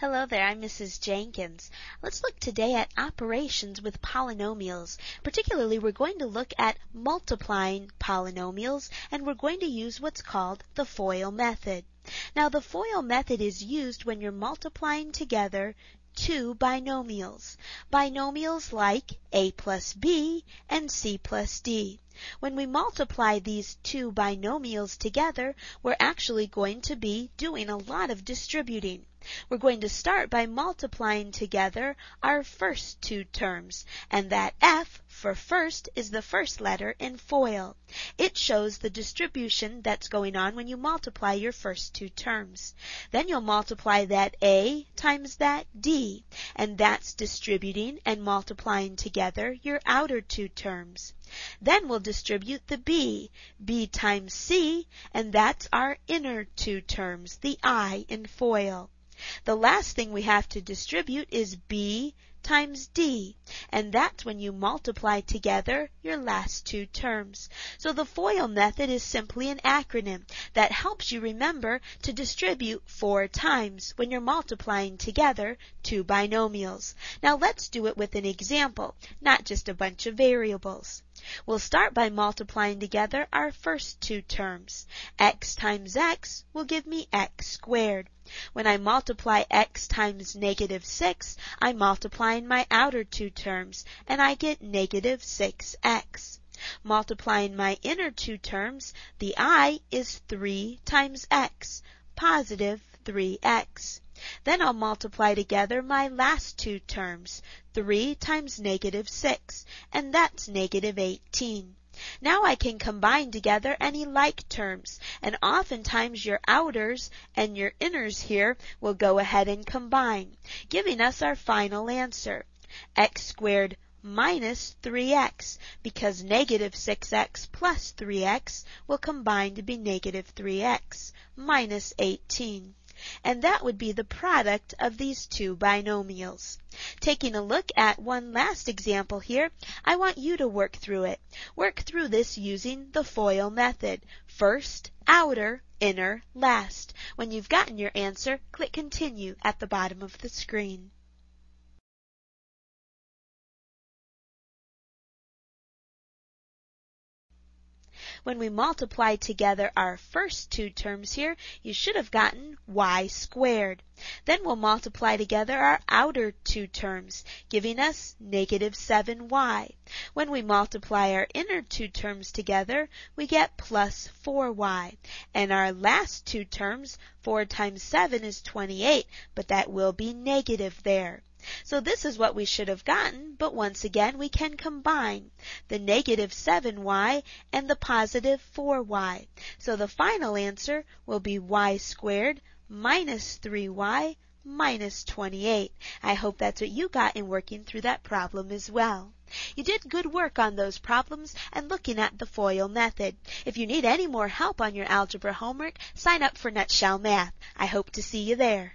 Hello there, I'm Mrs. Jenkins. Let's look today at operations with polynomials. Particularly, we're going to look at multiplying polynomials, and we're going to use what's called the FOIL method. Now, the FOIL method is used when you're multiplying together two binomials. Binomials like a plus b and c plus d. When we multiply these two binomials together, we're actually going to be doing a lot of distributing. We're going to start by multiplying together our first two terms, and that f for first is the first letter in FOIL. It shows the distribution that's going on when you multiply your first two terms. Then you'll multiply that a times that d, and that's distributing and multiplying together your outer two terms. Then we'll distribute the b, b times c, and that's our inner two terms, the i in FOIL. The last thing we have to distribute is b times d, and that's when you multiply together your last two terms. So the FOIL method is simply an acronym that helps you remember to distribute four times when you're multiplying together two binomials. Now let's do it with an example, not just a bunch of variables. We'll start by multiplying together our first two terms. x times x will give me x squared. When I multiply x times negative 6, I'm multiplying my outer two terms, and I get negative 6x. Multiplying my inner two terms, the i is 3 times x, positive 3x. Then I'll multiply together my last two terms, 3 times negative 6, and that's negative 18. Now I can combine together any like terms, and oftentimes your outers and your inners here will go ahead and combine, giving us our final answer. x squared minus 3x, because negative 6x plus 3x will combine to be negative 3x, minus 18 and that would be the product of these two binomials. Taking a look at one last example here, I want you to work through it. Work through this using the FOIL method. First, outer, inner, last. When you've gotten your answer, click continue at the bottom of the screen. When we multiply together our first two terms here, you should have gotten y squared. Then we'll multiply together our outer two terms, giving us negative 7y. When we multiply our inner two terms together, we get plus 4y. And our last two terms, 4 times 7 is 28, but that will be negative there. So this is what we should have gotten, but once again we can combine the negative 7y and the positive 4y. So the final answer will be y squared minus 3y minus 28. I hope that's what you got in working through that problem as well. You did good work on those problems and looking at the FOIL method. If you need any more help on your algebra homework, sign up for Nutshell Math. I hope to see you there.